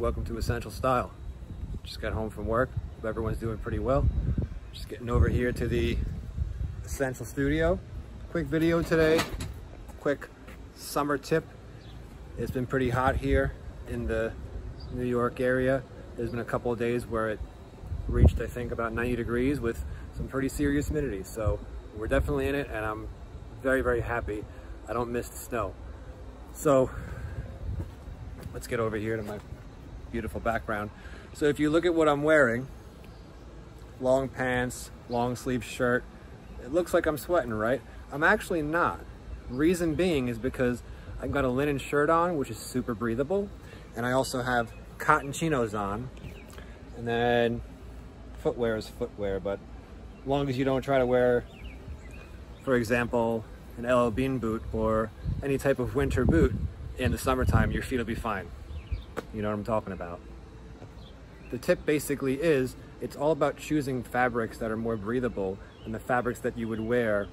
welcome to Essential Style. Just got home from work. Hope everyone's doing pretty well. Just getting over here to the Essential Studio. Quick video today, quick summer tip. It's been pretty hot here in the New York area. There's been a couple of days where it reached, I think, about 90 degrees with some pretty serious humidity. So we're definitely in it and I'm very, very happy. I don't miss the snow. So let's get over here to my beautiful background. So if you look at what I'm wearing, long pants, long sleeve shirt, it looks like I'm sweating, right? I'm actually not. Reason being is because I've got a linen shirt on, which is super breathable. And I also have cotton chinos on. And then footwear is footwear, but as long as you don't try to wear, for example, an LL Bean boot or any type of winter boot in the summertime, your feet will be fine. You know what I'm talking about. The tip basically is, it's all about choosing fabrics that are more breathable than the fabrics that you would wear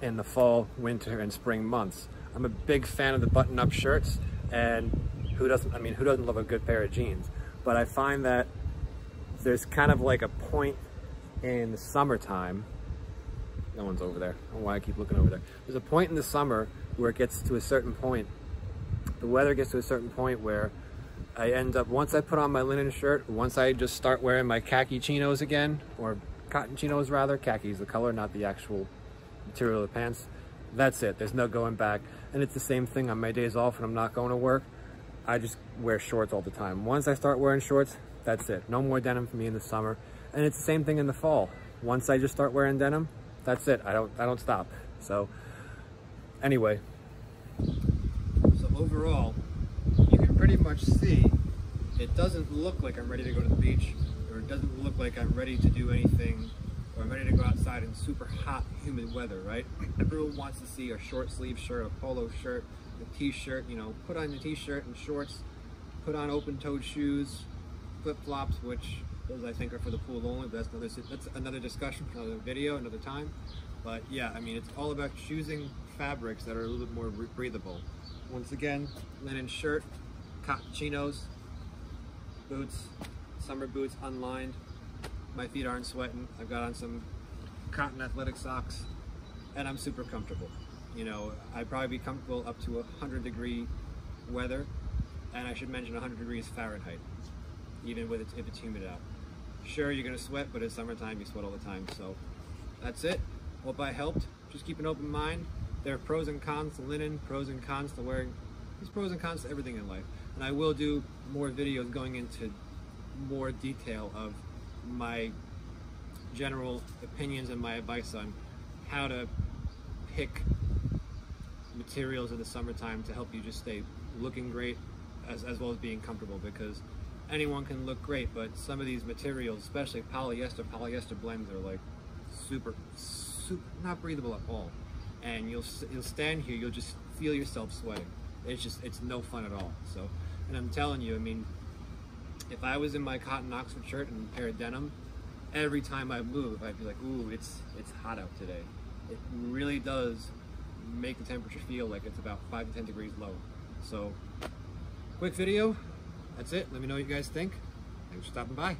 in the fall, winter, and spring months. I'm a big fan of the button-up shirts, and who doesn't, I mean, who doesn't love a good pair of jeans? But I find that there's kind of like a point in the summertime, no one's over there, I don't know why I keep looking over there. There's a point in the summer where it gets to a certain point, the weather gets to a certain point where I end up, once I put on my linen shirt, once I just start wearing my khaki chinos again, or cotton chinos rather, khaki is the color, not the actual material of the pants, that's it, there's no going back. And it's the same thing on my days off when I'm not going to work. I just wear shorts all the time. Once I start wearing shorts, that's it. No more denim for me in the summer. And it's the same thing in the fall. Once I just start wearing denim, that's it. I don't, I don't stop. So anyway, so overall, pretty much see it doesn't look like I'm ready to go to the beach or it doesn't look like I'm ready to do anything or I'm ready to go outside in super hot, humid weather, right? Everyone wants to see a short sleeve shirt, a polo shirt, a t-shirt, you know, put on the t-shirt and shorts, put on open-toed shoes, flip-flops, which those I think are for the pool only, but that's another, that's another discussion, another video, another time. But yeah, I mean, it's all about choosing fabrics that are a little bit more breathable. Once again, linen shirt, cotton chinos, boots, summer boots unlined. My feet aren't sweating. I've got on some cotton athletic socks and I'm super comfortable. You know, I'd probably be comfortable up to 100 degree weather and I should mention 100 degrees Fahrenheit, even with it, if it's humid out. Sure, you're gonna sweat, but it's summertime, you sweat all the time. So that's it. Hope I helped. Just keep an open mind. There are pros and cons to linen, pros and cons to wearing. There's pros and cons to everything in life. And I will do more videos going into more detail of my general opinions and my advice on how to pick materials in the summertime to help you just stay looking great as, as well as being comfortable because anyone can look great but some of these materials especially polyester polyester blends are like super super not breathable at all and you'll you'll stand here you'll just feel yourself sweating it's just it's no fun at all so. And I'm telling you I mean if I was in my cotton Oxford shirt and a pair of denim every time I move I'd be like ooh it's it's hot out today. It really does make the temperature feel like it's about 5 to 10 degrees low. So quick video. That's it. Let me know what you guys think. Thanks for stopping by